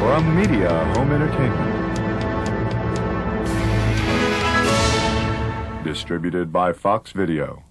From Media Home Entertainment. Distributed by Fox Video.